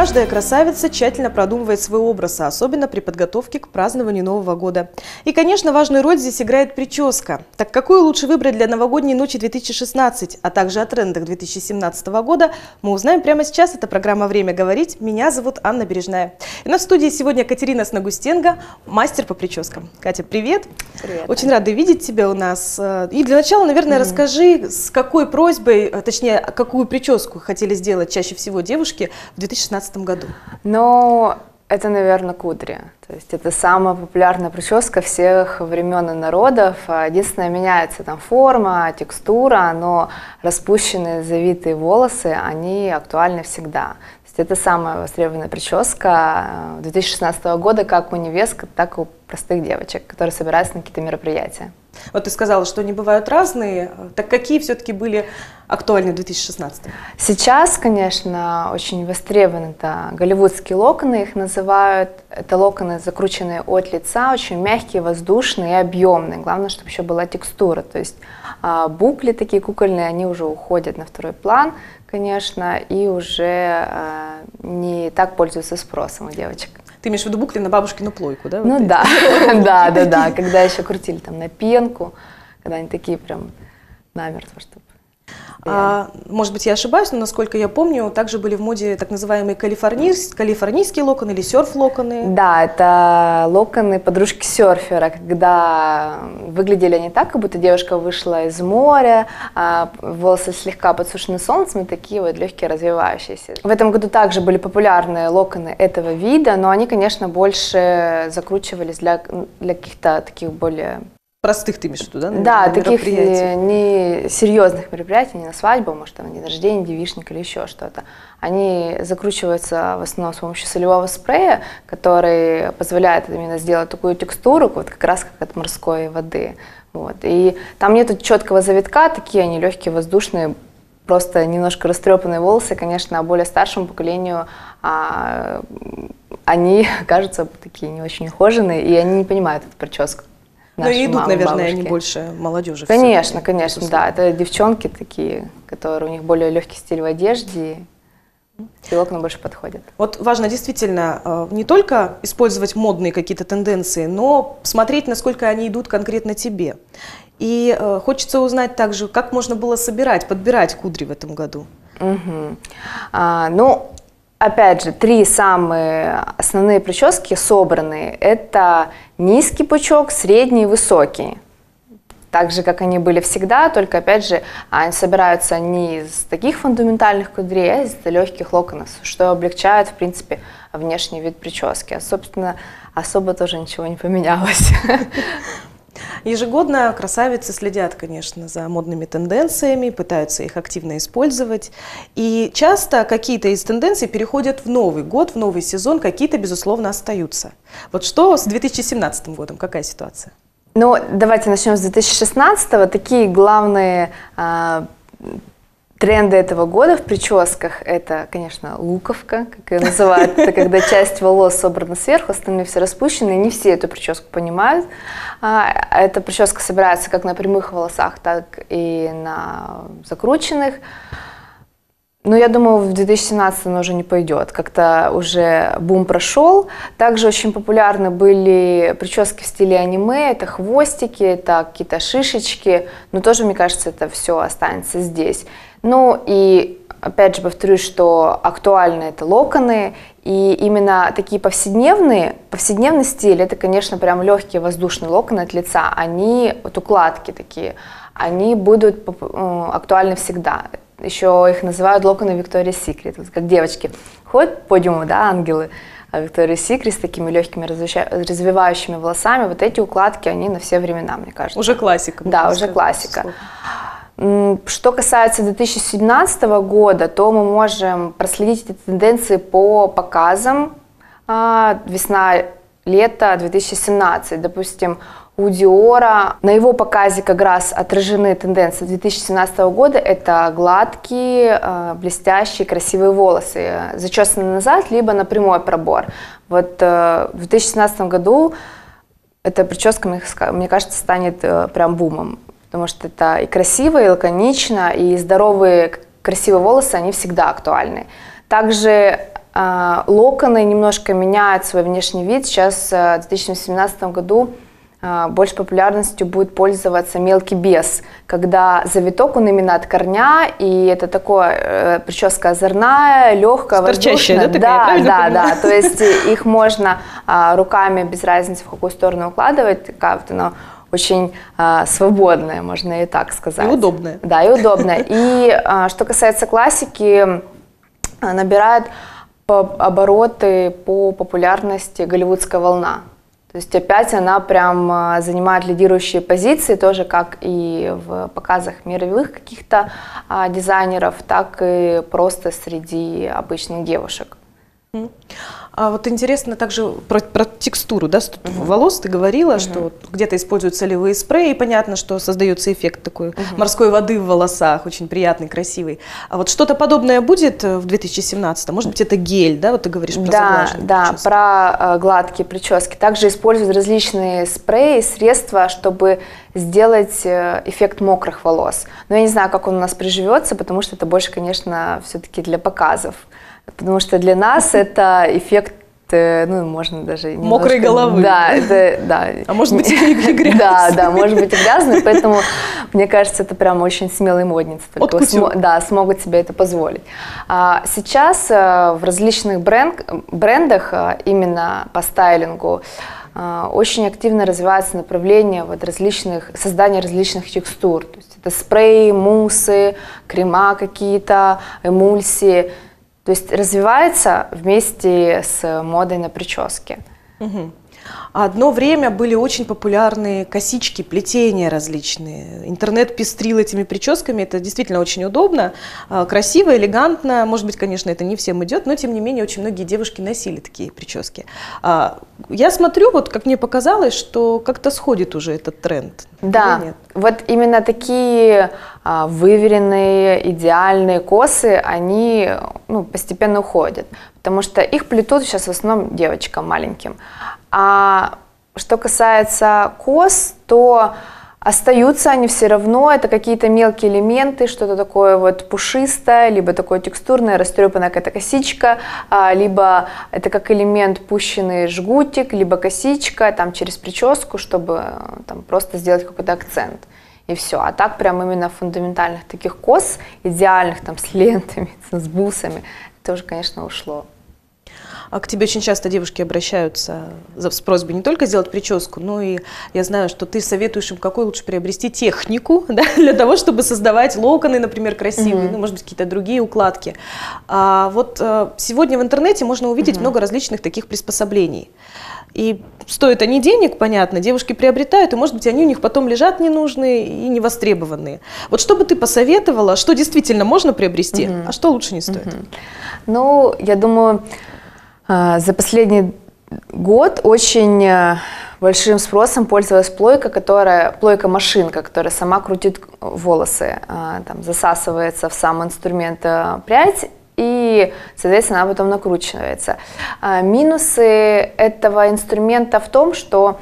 Каждая красавица тщательно продумывает свой образ, а особенно при подготовке к празднованию Нового года. И, конечно, важную роль здесь играет прическа. Так какую лучше выбрать для новогодней ночи 2016, а также о трендах 2017 года, мы узнаем прямо сейчас. Это программа «Время говорить». Меня зовут Анна Бережная. И на студии сегодня Катерина Снагустенко, мастер по прическам. Катя, привет. Привет. Очень рада видеть тебя у нас. И для начала, наверное, mm-hmm. расскажи, с какой просьбой, точнее, какую прическу хотели сделать чаще всего девушки в 2016 2015 году? Но это, наверное, кудри. То есть это самая популярная прическа всех времен и народов. Единственное, меняется там форма, текстура, но распущенные завитые волосы, они актуальны всегда. То есть это самая востребованная прическа 2016 года как у невесток, так и у простых девочек, которые собираются на какие-то мероприятия. Вот ты сказала, что они бывают разные. Так какие все-таки были актуальны в 2016? Сейчас, конечно, очень востребованы это голливудские локоны, их называют. Это локоны, закрученные от лица, очень мягкие, воздушные и объемные. Главное, чтобы еще была текстура. То есть а, букли такие кукольные, они уже уходят на второй план, конечно, и уже а, не так пользуются спросом у девочек. Ты имеешь в виду букли на бабушкину плойку, да? Ну да, да, да, да, когда еще крутили там на пенку, когда они такие прям намертво, чтобы а, может быть, я ошибаюсь, но насколько я помню, также были в моде так называемые калифорнийские, калифорнийские локоны или серф-локоны. Да, это локоны подружки серфера, когда выглядели они так, как будто девушка вышла из моря, а волосы слегка подсушены солнцем, и такие вот легкие развивающиеся. В этом году также были популярны локоны этого вида, но они, конечно, больше закручивались для, для каких-то таких более Простых ты имеешь в виду, да? Да, таких не серьезных мероприятий, не на свадьбу, может, там, на день рождения, девишник или еще что-то. Они закручиваются в основном с помощью солевого спрея, который позволяет именно сделать такую текстуру, вот как раз как от морской воды. Вот. И там нет четкого завитка, такие они легкие, воздушные, просто немножко растрепанные волосы, конечно, а более старшему поколению а, они кажутся такие не очень ухоженные, и они не понимают эту прическу. Ну и идут, наверное, бабушки. они больше молодежи. Конечно, конечно, да. Это девчонки такие, которые у них более легкий стиль в одежде, и окна больше подходят. Вот важно действительно э, не только использовать модные какие-то тенденции, но смотреть, насколько они идут конкретно тебе. И э, хочется узнать также, как можно было собирать, подбирать кудри в этом году. Угу. А, ну, опять же, три самые основные прически собранные. Это низкий пучок, средний высокий. Так же, как они были всегда, только, опять же, они собираются не из таких фундаментальных кудрей, а из легких локонов, что облегчает, в принципе, внешний вид прически. А, собственно, особо тоже ничего не поменялось. Ежегодно красавицы следят, конечно, за модными тенденциями, пытаются их активно использовать. И часто какие-то из тенденций переходят в Новый год, в новый сезон, какие-то, безусловно, остаются. Вот что с 2017 годом, какая ситуация? Ну, давайте начнем с 2016 -го. Такие главные а, Тренды этого года в прическах – это, конечно, луковка, как ее называют. Это когда часть волос собрана сверху, остальные все распущены. Не все эту прическу понимают. А, эта прическа собирается как на прямых волосах, так и на закрученных. Но я думаю, в 2017 она уже не пойдет. Как-то уже бум прошел. Также очень популярны были прически в стиле аниме. Это хвостики, это какие-то шишечки. Но тоже, мне кажется, это все останется здесь. Ну и опять же повторюсь, что актуальны это локоны, и именно такие повседневные, повседневный стиль, это, конечно, прям легкие воздушные локоны от лица, они, вот укладки такие, они будут актуальны всегда. Еще их называют локоны Виктория Секрет, вот как девочки ходят по подиуму, да, ангелы, а Виктория Секрет с такими легкими развивающими волосами, вот эти укладки, они на все времена, мне кажется. Уже классика. Да, уже классика. Что касается 2017 года, то мы можем проследить эти тенденции по показам а, весна-лето 2017. Допустим, у Диора на его показе как раз отражены тенденции 2017 года. Это гладкие, а, блестящие, красивые волосы, зачесанные назад, либо на прямой пробор. Вот э, в 2017 году эта прическа, мне кажется, станет э, прям бумом потому что это и красиво, и лаконично, и здоровые, красивые волосы, они всегда актуальны. Также а, локоны немножко меняют свой внешний вид. Сейчас э, в 2017 году а, больше популярностью будет пользоваться мелкий бес, когда завиток он именно от корня, и это такое э, прическа озорная, легкая, Торчащая, воздушная. да, такая, да, да, да, то есть их можно а, руками без разницы в какую сторону укладывать, такая вот она очень а, свободная, можно и так сказать. И удобная. Да, и удобная. И а, что касается классики, а, набирает по обороты по популярности голливудская волна. То есть опять она прям а, занимает лидирующие позиции, тоже как и в показах мировых каких-то а, дизайнеров, так и просто среди обычных девушек. А вот интересно также про, про текстуру, да, угу. волос ты говорила, угу. что где-то используют солевые спреи, и понятно, что создается эффект такой угу. морской воды в волосах, очень приятный, красивый. А вот что-то подобное будет в 2017? Может быть, это гель, да, вот ты говоришь про Да, да, прически. про э, гладкие прически. Также используют различные спреи, средства, чтобы сделать э, эффект мокрых волос. Но я не знаю, как он у нас приживется, потому что это больше, конечно, все-таки для показов. Потому что для нас это эффект э, ну, можно даже немножко... Мокрой головы. Да, это, да. А может быть и грязный. Да, да, может быть и грязный, поэтому мне кажется, это прям очень смелые модницы. Только см- да, смогут себе это позволить. А сейчас э, в различных бренд, брендах э, именно по стайлингу очень активно развивается направление вот различных, создания различных текстур. То есть это спреи, муссы, крема какие-то, эмульсии. То есть развивается вместе с модой на прическе. Угу. Одно время были очень популярны косички, плетения различные. Интернет пестрил этими прическами, это действительно очень удобно, а, красиво, элегантно. Может быть, конечно, это не всем идет, но тем не менее очень многие девушки носили такие прически. А, я смотрю, вот как мне показалось, что как-то сходит уже этот тренд. Да, вот именно такие выверенные, идеальные косы, они ну, постепенно уходят, потому что их плетут сейчас в основном девочкам маленьким. А что касается кос, то остаются они все равно, это какие-то мелкие элементы, что-то такое вот пушистое, либо такое текстурное, растрепанная какая-то косичка, а, либо это как элемент пущенный жгутик, либо косичка там через прическу, чтобы там просто сделать какой-то акцент. И все. А так прям именно фундаментальных таких кос, идеальных там с лентами, с бусами, это уже, конечно, ушло. А к тебе очень часто девушки обращаются с просьбой не только сделать прическу, но и я знаю, что ты советуешь им, какой лучше приобрести технику да, для того, чтобы создавать локоны, например, красивые, mm-hmm. ну, может быть, какие-то другие укладки. А вот а, сегодня в интернете можно увидеть mm-hmm. много различных таких приспособлений. И стоят они денег, понятно, девушки приобретают, и, может быть, они у них потом лежат ненужные и невостребованные. Вот что бы ты посоветовала, что действительно можно приобрести, угу. а что лучше не стоит? Угу. Ну, я думаю, а, за последний год очень э, большим спросом пользовалась плойка, которая плойка машинка, которая сама крутит волосы, а, там засасывается в сам инструмент прядь и, соответственно, она потом накручивается. А, минусы этого инструмента в том, что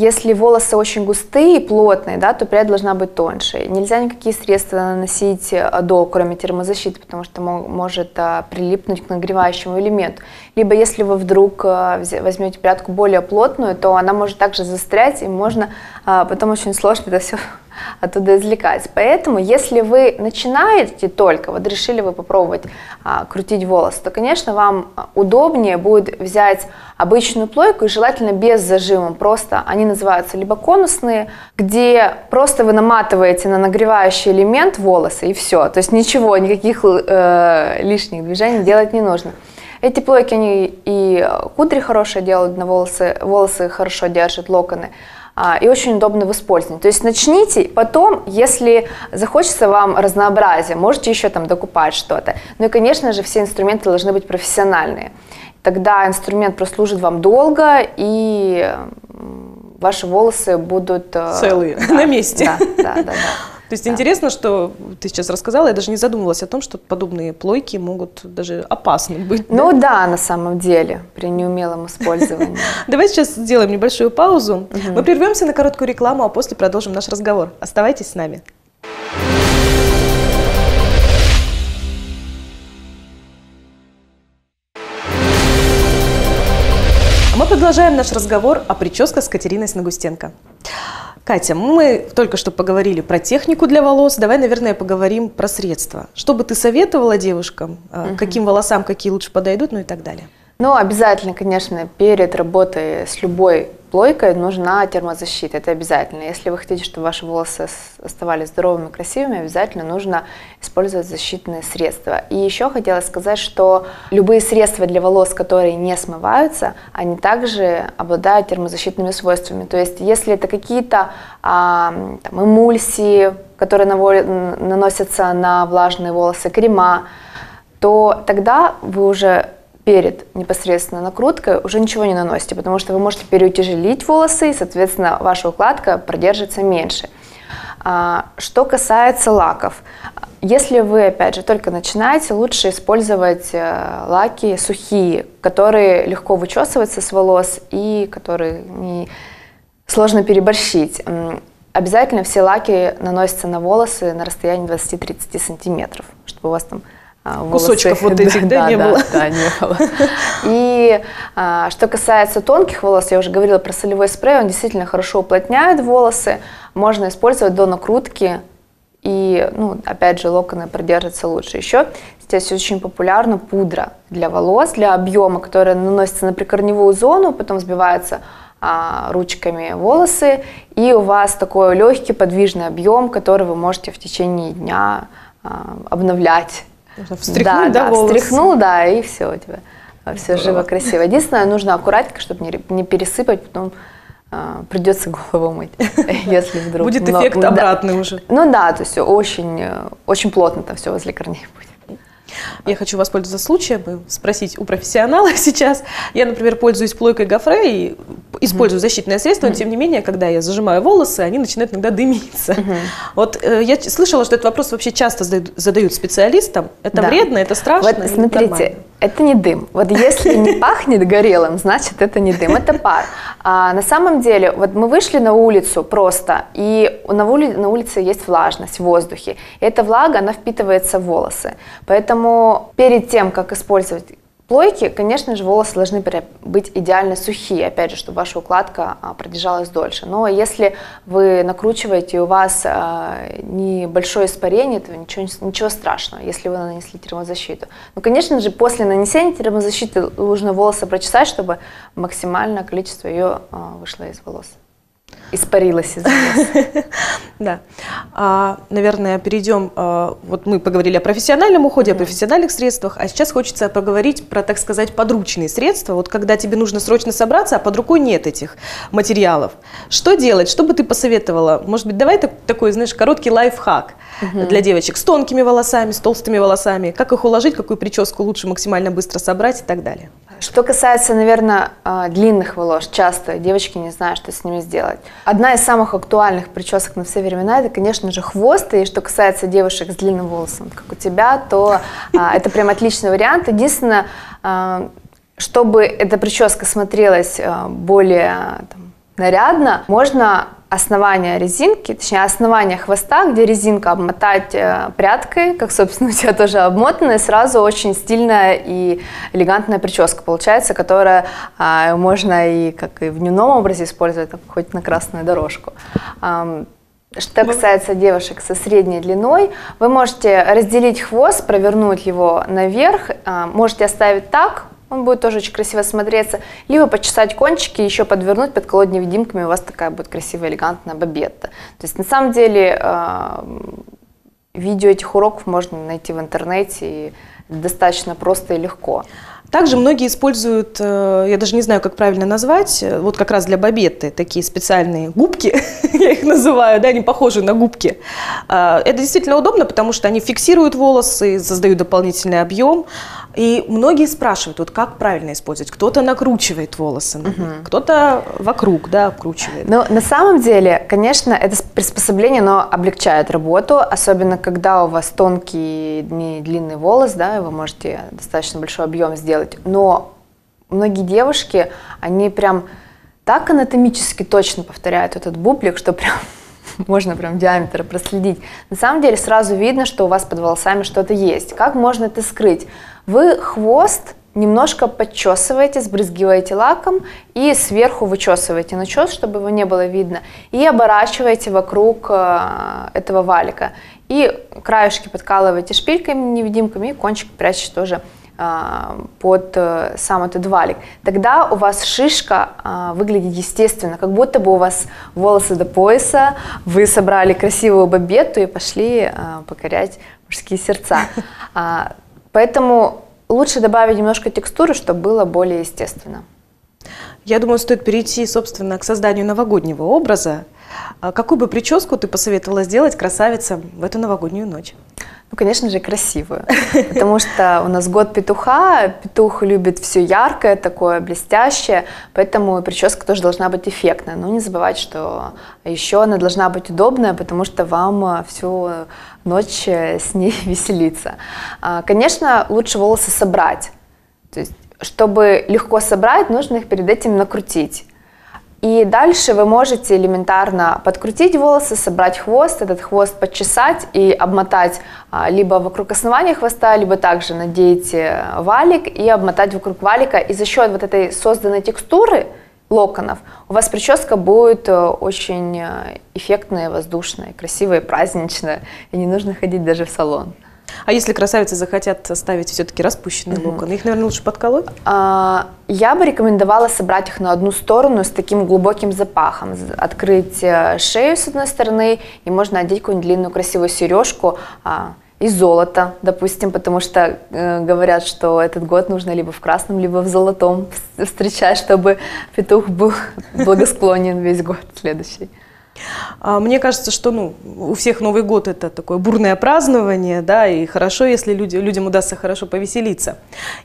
если волосы очень густые и плотные, да, то прядь должна быть тоньше. Нельзя никакие средства наносить э, до, кроме термозащиты, потому что может а, прилипнуть к нагревающему элементу. Либо если вы вдруг а, возьмете прядку более плотную, то она может также застрять, и можно а, потом очень сложно это все оттуда извлекать. Поэтому, если вы начинаете только, вот решили вы попробовать а, крутить волосы, то, конечно, вам удобнее будет взять обычную плойку и желательно без зажима. Просто они называются либо конусные, где просто вы наматываете на нагревающий элемент волосы и все. То есть ничего, никаких э, лишних движений делать не нужно. Эти плойки, они и кудри хорошие делают на волосы, волосы хорошо держат, локоны. А, и очень удобно в использовании. То есть начните, потом, если захочется вам разнообразия, можете еще там докупать что-то. Ну и, конечно же, все инструменты должны быть профессиональные. Тогда инструмент прослужит вам долго, и ваши волосы будут... Э, Целые, да, на месте. Да, да, да. да. То есть да. интересно, что ты сейчас рассказала, я даже не задумывалась о том, что подобные плойки могут даже опасны быть. Ну да, да на самом деле, при неумелом использовании. Давай сейчас сделаем небольшую паузу. Мы прервемся на короткую рекламу, а после продолжим наш разговор. Оставайтесь с нами. продолжаем наш разговор о прическах с Катериной Сногустенко. Катя, мы только что поговорили про технику для волос. Давай, наверное, поговорим про средства. Что бы ты советовала девушкам? Угу. Каким волосам какие лучше подойдут, ну и так далее? Ну, обязательно, конечно, перед работой с любой плойкой нужна термозащита, это обязательно. Если вы хотите, чтобы ваши волосы оставались здоровыми, красивыми, обязательно нужно использовать защитные средства. И еще хотела сказать, что любые средства для волос, которые не смываются, они также обладают термозащитными свойствами. То есть, если это какие-то а, там, эмульсии, которые наносятся на влажные волосы, крема, то тогда вы уже перед непосредственно накруткой уже ничего не наносите, потому что вы можете переутяжелить волосы, и, соответственно, ваша укладка продержится меньше. А, что касается лаков, если вы, опять же, только начинаете, лучше использовать э, лаки сухие, которые легко вычесываются с волос и которые не сложно переборщить. Обязательно все лаки наносятся на волосы на расстоянии 20-30 сантиметров, чтобы у вас там волосы. Кусочков вот этих, да, да, не да, было? Да, не было. И а, что касается тонких волос, я уже говорила про солевой спрей, он действительно хорошо уплотняет волосы, можно использовать до накрутки, и, ну, опять же, локоны продержатся лучше. Еще здесь очень популярна пудра для волос, для объема, которая наносится на прикорневую зону, потом сбивается а, ручками волосы, и у вас такой легкий подвижный объем, который вы можете в течение дня а, обновлять можно встряхнуть, да, да, волосы? встряхнул, да, и все у тебя. Все живо, красиво. Единственное, нужно аккуратненько, чтобы не, не пересыпать, потом а, придется голову мыть, если вдруг. Будет эффект обратный уже. Ну да, то есть очень, очень плотно там все возле корней будет. Я хочу воспользоваться случаем и спросить у профессионала сейчас. Я, например, пользуюсь плойкой гофре и использую mm-hmm. защитное средство, но тем не менее, когда я зажимаю волосы, они начинают иногда дымиться. Mm-hmm. Вот э, я слышала, что этот вопрос вообще часто задают, специалистам. Это да. вредно, это страшно? Вот смотрите, это не дым. Вот если не пахнет горелым, значит это не дым, это пар. А на самом деле, вот мы вышли на улицу просто, и на, ули, на улице есть влажность в воздухе. И эта влага, она впитывается в волосы. Поэтому перед тем, как использовать плойки, конечно же, волосы должны быть идеально сухие, опять же, чтобы ваша укладка а, продержалась дольше. Но если вы накручиваете, у вас а, небольшое испарение, то ничего, ничего страшного, если вы нанесли термозащиту. Но, конечно же, после нанесения термозащиты нужно волосы прочесать, чтобы максимальное количество ее а, вышло из волос. Испарилась из Да. А, наверное, перейдем. А, вот мы поговорили о профессиональном уходе, о профессиональных средствах, а сейчас хочется поговорить про, так сказать, подручные средства. Вот когда тебе нужно срочно собраться, а под рукой нет этих материалов. Что делать? Что бы ты посоветовала? Может быть, давай так, такой, знаешь, короткий лайфхак для девочек с тонкими волосами, с толстыми волосами. Как их уложить, какую прическу лучше максимально быстро собрать и так далее. Что касается, наверное, а, длинных волос, часто девочки не знают, что с ними сделать. Одна из самых актуальных причесок на все времена, это, конечно же, хвост. И что касается девушек с длинным волосом, как у тебя, то а, это прям отличный вариант. Единственное, а, чтобы эта прическа смотрелась а, более там, нарядно, можно основание резинки, точнее основание хвоста, где резинка обмотать э, прядкой, как, собственно, у тебя тоже обмотано, и сразу очень стильная и элегантная прическа получается, которая а, можно и как и в дневном образе использовать, так, хоть на красную дорожку. А, что касается девушек со средней длиной, вы можете разделить хвост, провернуть его наверх, а, можете оставить так, он будет тоже очень красиво смотреться. Либо почесать кончики, еще подвернуть, подколоть невидимками, у вас такая будет красивая, элегантная бабетта. То есть на самом деле э, видео этих уроков можно найти в интернете, и достаточно просто и легко. Также многие используют, э, я даже не знаю, как правильно назвать, э, вот как раз для бабетты такие специальные губки, я их называю, да, они похожи на губки. А, это действительно удобно, потому что они фиксируют волосы, создают дополнительный объем. И многие спрашивают, вот как правильно использовать. Кто-то накручивает волосы, угу. кто-то вокруг, да, обкручивает. Но на самом деле, конечно, это приспособление, оно облегчает работу, особенно когда у вас тонкий, не длинный волос, да, и вы можете достаточно большой объем сделать. Но многие девушки, они прям так анатомически точно повторяют этот бублик, что прям можно прям диаметр проследить. На самом деле сразу видно, что у вас под волосами что-то есть. Как можно это скрыть? Вы хвост немножко подчесываете, сбрызгиваете лаком и сверху вычесываете начес, чтобы его не было видно, и оборачиваете вокруг э, этого валика. И краешки подкалываете шпильками, невидимками, и кончик прячете тоже под э, сам этот валик, тогда у вас шишка а, выглядит естественно, как будто бы у вас волосы до пояса, вы собрали красивую бабету и пошли а, покорять мужские сердца. Поэтому лучше добавить немножко текстуры, чтобы было более естественно. Я думаю, стоит перейти, собственно, к созданию новогоднего образа. Какую бы прическу ты посоветовала сделать красавицам в эту новогоднюю ночь? Ну, конечно же, красивую, потому что у нас год петуха, петух любит все яркое, такое блестящее, поэтому прическа тоже должна быть эффектная. Но не забывайте, что еще она должна быть удобная, потому что вам всю ночь с ней веселиться. А, конечно, лучше волосы собрать, то есть чтобы легко собрать, нужно их перед этим накрутить. И дальше вы можете элементарно подкрутить волосы, собрать хвост, этот хвост подчесать и обмотать а, либо вокруг основания хвоста, либо также надеть э, валик и обмотать вокруг валика. И за счет вот этой созданной текстуры локонов у вас прическа будет э, очень э, эффектная, воздушная, красивая, праздничная, и не нужно ходить даже в салон. А если красавицы захотят оставить все-таки распущенные угу. локоны, их, наверное, лучше подколоть? А, я бы рекомендовала собрать их на одну сторону с таким глубоким запахом. Открыть э, шею с одной стороны, и можно одеть какую-нибудь длинную красивую сережку а, из золота, допустим, потому что э, говорят, что этот год нужно либо в красном, либо в золотом встречать, чтобы петух был благосклонен весь год следующий. А, мне кажется, что ну, у всех Новый год это такое бурное празднование, да, и хорошо, если люди, людям удастся хорошо повеселиться.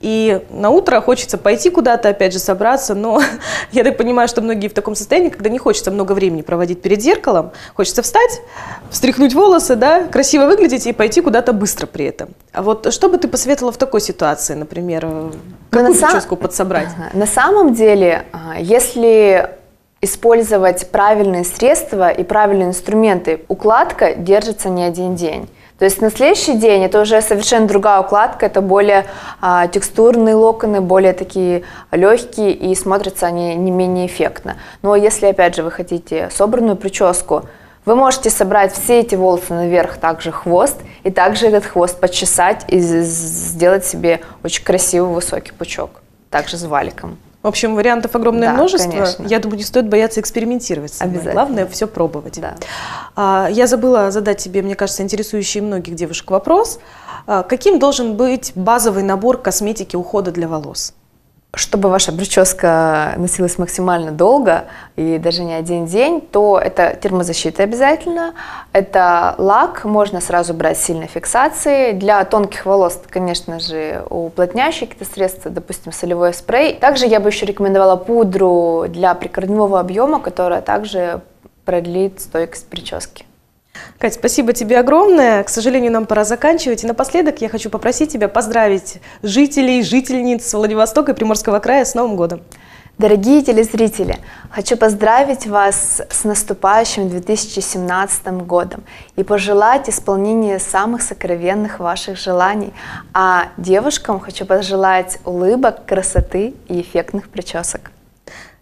И на утро хочется пойти куда-то, опять же, собраться, но я так понимаю, что многие в таком состоянии, когда не хочется много времени проводить перед зеркалом, хочется встать, встряхнуть волосы, да, красиво выглядеть и пойти куда-то быстро при этом. А вот что бы ты посоветовала в такой ситуации, например, ну, какую прическу сам... подсобрать? На самом деле, а, если использовать правильные средства и правильные инструменты. Укладка держится не один день. То есть на следующий день это уже совершенно другая укладка, это более а, текстурные локоны, более такие легкие и смотрятся они не менее эффектно. Но если опять же вы хотите собранную прическу, вы можете собрать все эти волосы наверх, также хвост, и также этот хвост почесать и сделать себе очень красивый высокий пучок, также с валиком. В общем, вариантов огромное да, множество. Конечно. Я думаю, не стоит бояться экспериментировать. Обязательно. Главное все пробовать. Да. А, я забыла задать тебе, мне кажется, интересующий многих девушек вопрос. А, каким должен быть базовый набор косметики ухода для волос? Чтобы ваша прическа носилась максимально долго и даже не один день, то это термозащита обязательно, это лак, можно сразу брать сильной фиксации. Для тонких волос, конечно же, уплотняющие какие-то средства, допустим, солевой спрей. Также я бы еще рекомендовала пудру для прикорневого объема, которая также продлит стойкость прически. Кать, спасибо тебе огромное. К сожалению, нам пора заканчивать. И напоследок я хочу попросить тебя поздравить жителей, жительниц Владивостока и Приморского края с Новым годом. Дорогие телезрители, хочу поздравить вас с наступающим 2017 годом и пожелать исполнения самых сокровенных ваших желаний. А девушкам хочу пожелать улыбок, красоты и эффектных причесок.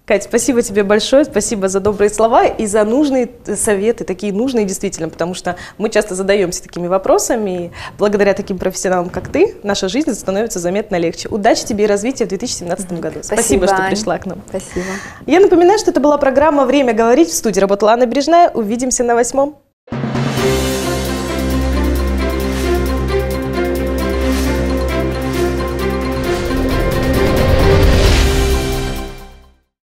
Кать, спасибо тебе большое, спасибо за добрые слова и за нужные советы, такие нужные действительно, потому что мы часто задаемся такими вопросами, и благодаря таким профессионалам, как ты, наша жизнь становится заметно легче. Удачи тебе и развития в 2017 году. Спасибо, спасибо что пришла к нам. Спасибо. Я напоминаю, что это была программа «Время говорить». В студии работала Анна Бережная. Увидимся на восьмом.